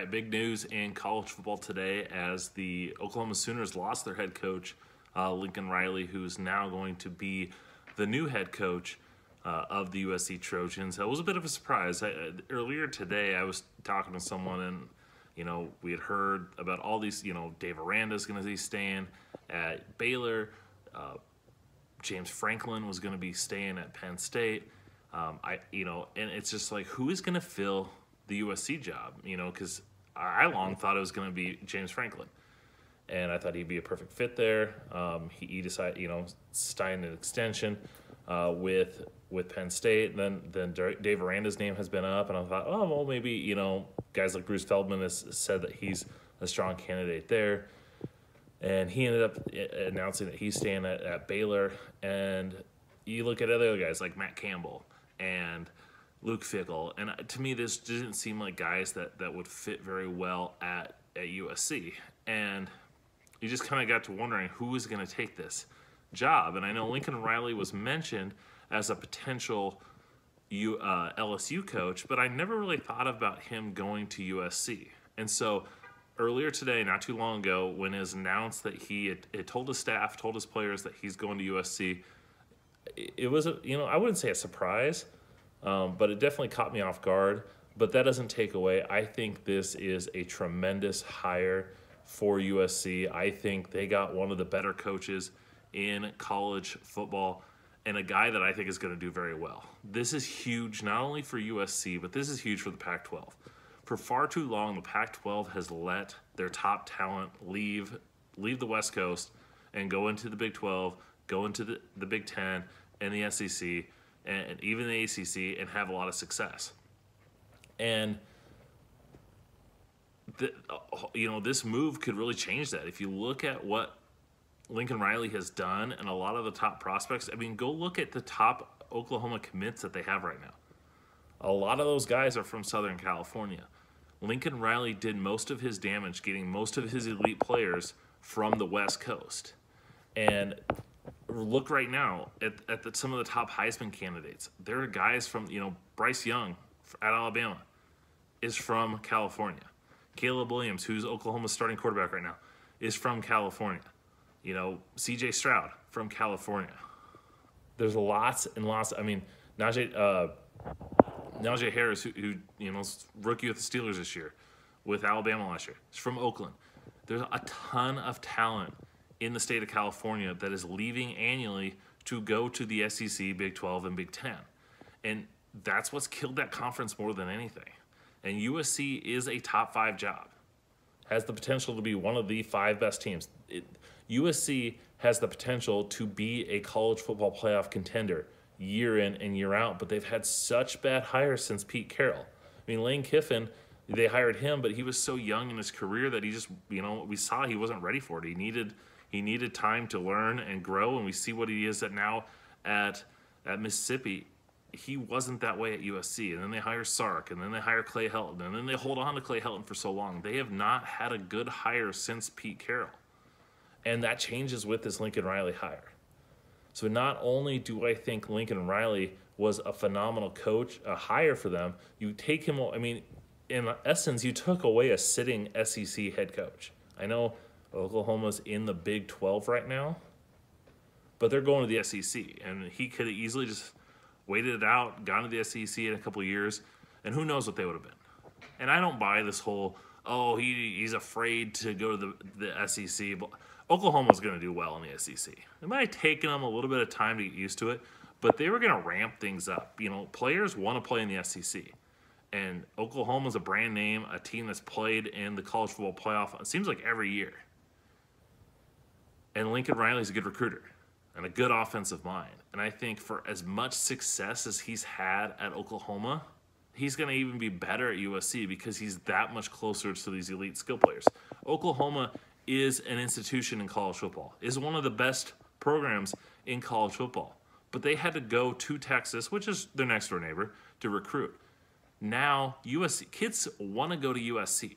right, big news in college football today as the Oklahoma Sooners lost their head coach, uh, Lincoln Riley, who's now going to be the new head coach uh, of the USC Trojans. It was a bit of a surprise. I, uh, earlier today, I was talking to someone, and you know, we had heard about all these. You know, Dave Aranda's going to be staying at Baylor. Uh, James Franklin was going to be staying at Penn State. Um, I, you know, and it's just like, who is going to fill the USC job? You know, because I long thought it was going to be James Franklin, and I thought he'd be a perfect fit there. Um, he, he decided, you know, signed an extension uh, with with Penn State. Then then Dave Aranda's name has been up, and I thought, oh well, maybe you know, guys like Bruce Feldman has said that he's a strong candidate there and he ended up uh, announcing that he's staying at, at Baylor. And you look at other guys like Matt Campbell and Luke Fickell, and uh, to me, this didn't seem like guys that, that would fit very well at, at USC. And you just kind of got to wondering who is going to take this job. And I know Lincoln Riley was mentioned as a potential U, uh, LSU coach, but I never really thought about him going to USC. And so earlier today, not too long ago, when it was announced that he had, had told his staff, told his players that he's going to USC, it was, a, you know, I wouldn't say a surprise, um, but it definitely caught me off guard. But that doesn't take away. I think this is a tremendous hire for USC. I think they got one of the better coaches in college football and a guy that I think is going to do very well. This is huge, not only for USC, but this is huge for the Pac 12 for far too long, the Pac-12 has let their top talent leave leave the West Coast and go into the Big 12, go into the, the Big 10 and the SEC and even the ACC and have a lot of success. And the, uh, you know this move could really change that. If you look at what Lincoln Riley has done and a lot of the top prospects, I mean, go look at the top Oklahoma commits that they have right now. A lot of those guys are from Southern California. Lincoln Riley did most of his damage getting most of his elite players from the West Coast. And look right now at, at the, some of the top Heisman candidates. There are guys from, you know, Bryce Young at Alabama is from California. Caleb Williams, who's Oklahoma's starting quarterback right now, is from California. You know, CJ Stroud from California. There's lots and lots. I mean, Najee, uh, Najee Harris, who, who you know, rookie with the Steelers this year, with Alabama last year, is from Oakland. There's a ton of talent in the state of California that is leaving annually to go to the SEC, Big 12, and Big 10. And that's what's killed that conference more than anything. And USC is a top five job, has the potential to be one of the five best teams. It, USC has the potential to be a college football playoff contender year in and year out, but they've had such bad hires since Pete Carroll. I mean, Lane Kiffin, they hired him, but he was so young in his career that he just, you know, we saw he wasn't ready for it. He needed he needed time to learn and grow, and we see what he is at now at at Mississippi. He wasn't that way at USC, and then they hire Sark, and then they hire Clay Helton, and then they hold on to Clay Helton for so long. They have not had a good hire since Pete Carroll, and that changes with this Lincoln Riley hire. So not only do I think Lincoln Riley was a phenomenal coach, a hire for them, you take him, I mean, in essence, you took away a sitting SEC head coach. I know Oklahoma's in the Big 12 right now, but they're going to the SEC. And he could have easily just waited it out, gone to the SEC in a couple years, and who knows what they would have been. And I don't buy this whole, oh, he, he's afraid to go to the, the SEC. But Oklahoma's going to do well in the SEC. It might have taken them a little bit of time to get used to it, but they were going to ramp things up. You know, players want to play in the SEC. And Oklahoma's a brand name, a team that's played in the college football playoff, it seems like every year. And Lincoln Riley's a good recruiter and a good offensive mind. And I think for as much success as he's had at Oklahoma, he's going to even be better at USC because he's that much closer to these elite skill players. Oklahoma is an institution in college football, is one of the best programs in college football. But they had to go to Texas, which is their next door neighbor, to recruit. Now, USC kids want to go to USC.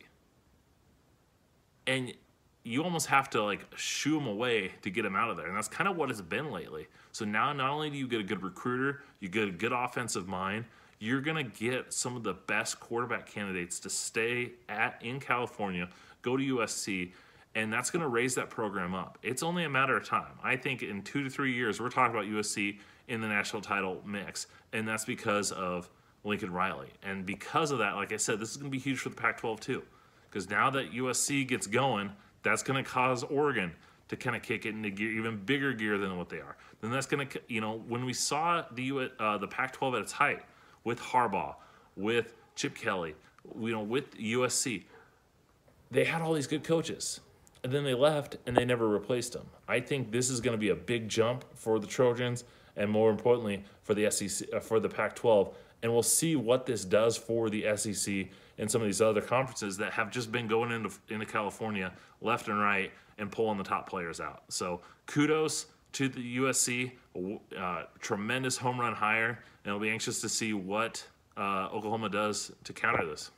And you almost have to like shoo them away to get them out of there. And that's kind of what it's been lately. So now not only do you get a good recruiter, you get a good offensive mind, you're going to get some of the best quarterback candidates to stay at in California, go to USC, and that's going to raise that program up. It's only a matter of time. I think in two to three years, we're talking about USC in the national title mix, and that's because of Lincoln Riley. And because of that, like I said, this is going to be huge for the Pac 12 too. Because now that USC gets going, that's going to cause Oregon to kind of kick it into gear, even bigger gear than what they are. Then that's going to, you know, when we saw the uh, the Pac-12 at its height with Harbaugh, with Chip Kelly, you know, with USC, they had all these good coaches, and then they left and they never replaced them. I think this is going to be a big jump for the Trojans, and more importantly for the SEC, uh, for the Pac-12, and we'll see what this does for the SEC and some of these other conferences that have just been going into into California left and right and pulling the top players out. So kudos to the USC, uh, tremendous home run hire, and I'll be anxious to see what uh, Oklahoma does to counter this.